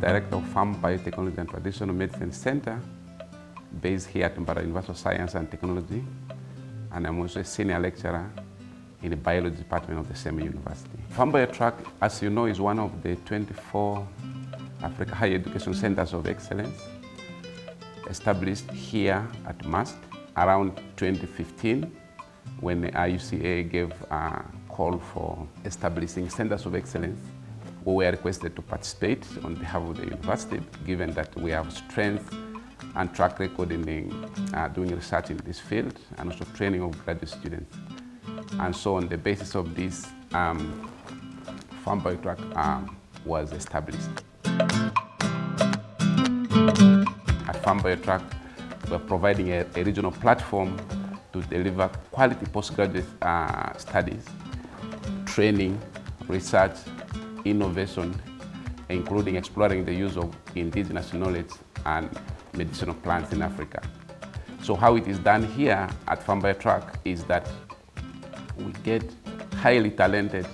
Director of Pharm-Biotechnology and Traditional Medicine Center based here at Mbarara University of Science and Technology. And I'm also a senior lecturer in the biology department of the same university. PHARMBIOTRAC, as you know, is one of the 24 Africa Higher Education Centers of Excellence established here at MUST around 2015 when the IUCEA gave a call for establishing centers of excellence. We were requested to participate on behalf of the university, given that we have strength and track record in uh, doing research in this field and also training of graduate students. And so on the basis of this, um, PHARMBIOTRAC um, was established. At PHARMBIOTRAC, we're providing a, a, regional platform to deliver quality postgraduate uh, studies, training, research, innovation, including exploring the use of indigenous knowledge and medicinal plants in Africa. So how it is done here at PHARMBIOTRAC is that we get highly talented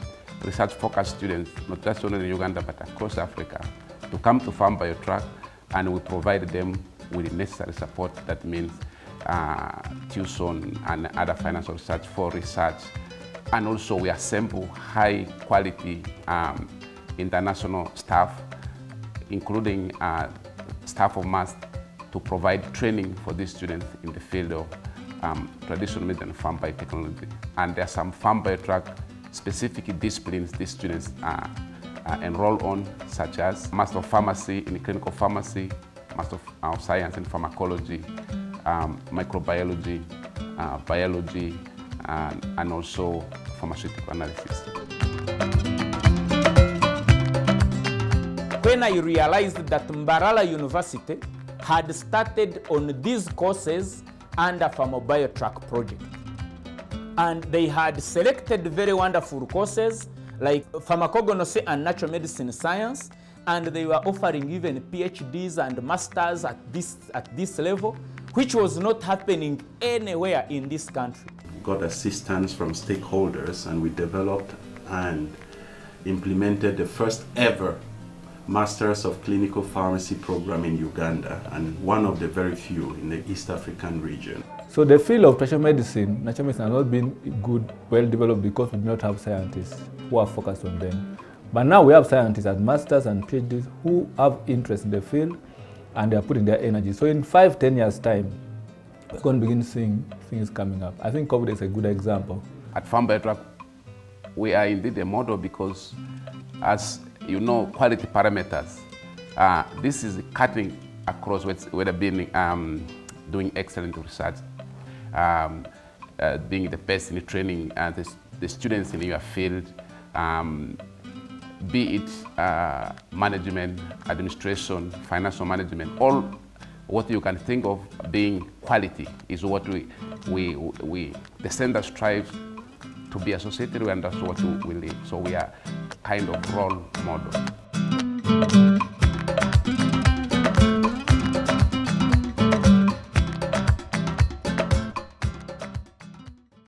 research-focused students, not just only in Uganda, but across Africa, to come to PHARMBIOTRAC and we provide them with the necessary support that means uh, tuition and other financial research for research. And also we assemble high quality um, international staff, including uh, staff of MUST, to provide training for these students in the field of um, traditional medicine and pharm-biotechnology. And there are some PHARMBIOTRAC specific disciplines these students uh, uh, enroll on, such as Master of Pharmacy in Clinical Pharmacy, Master of uh, Science in Pharmacology, um, Microbiology, uh, Biology, and, and also Pharmaceutical Analysis. When I realized that Mbarara University had started on these courses under PharmaBioTrack project, and they had selected very wonderful courses like pharmacognosy and natural medicine science, and they were offering even PhDs and masters at this, at this level, which was not happening anywhere in this country. Got assistance from stakeholders, and we developed and implemented the first ever Masters of Clinical Pharmacy program in Uganda, and one of the very few in the East African region. So the field of traditional medicine, natural medicine has not been good, well developed because we do not have scientists who are focused on them. But now we have scientists at masters and PhDs who have interest in the field and they are putting their energy. So in five, ten years time, we're going to begin seeing things coming up. I think COVID is a good example. At PHARMBIOTRAC, we are indeed a model because as you know, quality parameters, uh, this is cutting across whether being um, doing excellent research, um, uh, being the best in the training, and the, the students in your field, um, be it uh, management, administration, financial management, all what you can think of being quality is what we, we, we the center strives to be associated with and that's what we, we live. So we are kind of role model.